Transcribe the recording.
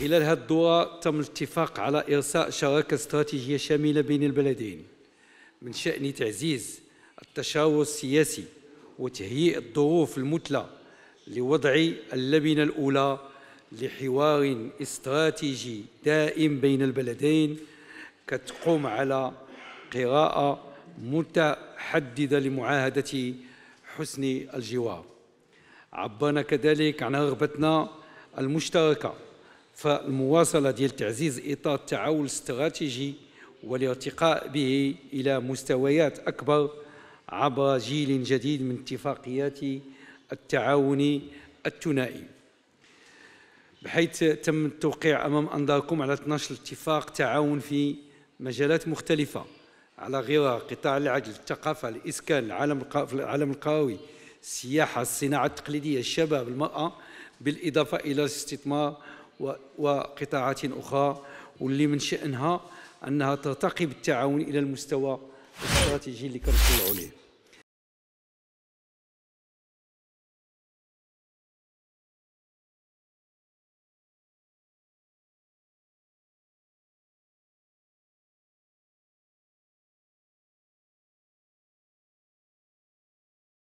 خلال هذه الدورة تم الاتفاق على إرساء شراكة استراتيجية شاملة بين البلدين من شأن تعزيز التشاور السياسي وتهيئ الظروف المثلى لوضع اللبنة الأولى لحوار استراتيجي دائم بين البلدين كتقوم على قراءة متحددة لمعاهدة حسن الجوار. عبرنا كذلك عن رغبتنا المشتركة فالمواصلة ديال تعزيز إطار التعاون الاستراتيجي والارتقاء به إلى مستويات أكبر عبر جيل جديد من اتفاقيات التعاون الثنائي. بحيث تم التوقيع أمام أنظاركم على 12 اتفاق تعاون في مجالات مختلفة على غيرها قطاع العدل الثقافة الإسكان العالم العالم القروي السياحة الصناعة التقليدية الشباب المرأة بالإضافة إلى الاستثمار وقطاعات أخرى واللي من شأنها أنها ترتقي بالتعاون إلى المستوى الاستراتيجي اللي كنطلعوا عليه.